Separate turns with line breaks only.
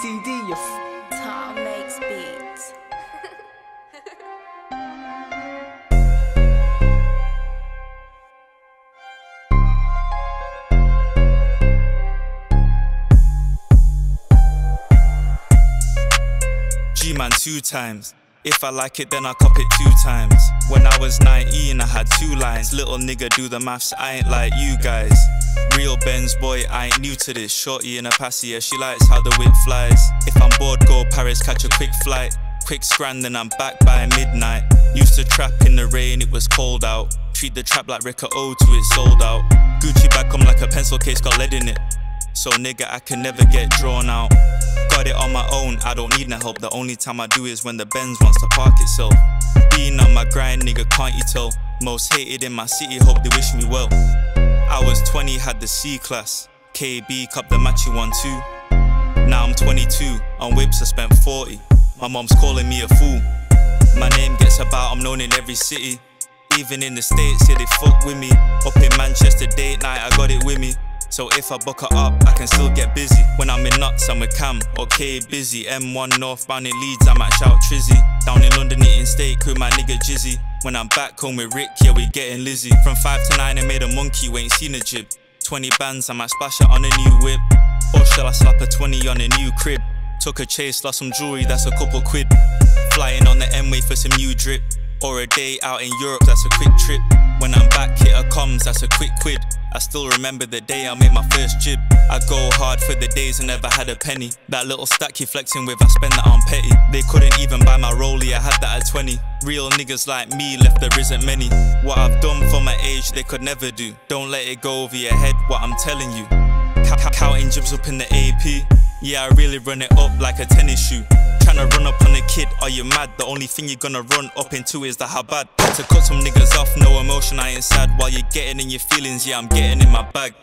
GTD, you f-
Tom makes beats.
G man two times. If I like it, then I cop it two times. When I was 19, I had two lines. Little nigga, do the maths, I ain't like you guys. Real Benz boy, I ain't new to this. Shorty in a passy, yeah, she likes how the whip flies. If I'm bored, go Paris, catch a quick flight. Quick scran, then I'm back by midnight. Used to trap in the rain, it was cold out. Treat the trap like Ricker O to it sold out. Gucci bag come like a pencil case, got lead in it. So nigga, I can never get drawn out. Got it on my own, I don't need no help. The only time I do is when the Benz wants to park itself. Being on my grind, nigga, can't you tell? Most hated in my city, hope they wish me well. I was 20, had the C class. KB, cup the matchy one too. Now I'm 22, on whips I spent 40. My mom's calling me a fool. My name gets about, I'm known in every city. Even in the States, yeah, they fuck with me. Up in Manchester, date night, I got it with me. So if I buck her up, I can still get busy. When I'm in Notts, I'm with Cam, okay, busy. M1 northbound in Leeds, I'm at Shout Trizzy. Down in London eating steak with my nigga Jizzy. When I'm back home with Rick, yeah, we getting Lizzie. From 5 to 9, I made a monkey, we ain't seen a jib. 20 bands, I might splash it on a new whip. Or shall I slap a 20 on a new crib? Took a chase, lost some jewelry, that's a couple quid. Flying on the M-way for some new drip. Or a day out in Europe, that's a quick trip. When I'm back, hitter comes, that's a quick quid. I still remember the day I made my first jib. I go hard for the days I never had a penny. That little stack you flexing with, I spend that on petty. They couldn't even buy my rollie, I had that at 20. Real niggas like me left, there isn't many. What I've done for my age, they could never do. Don't let it go over your head, what I'm telling you. Counting jibs up in the AP. Yeah, I really run it up like a tennis shoe. Tryna run up on a kid, are you mad? The only thing you're gonna run up into is the how bad. Had to cut some niggas off, no emotion, I ain't sad. While you're getting in your feelings, yeah, I'm getting in my bag.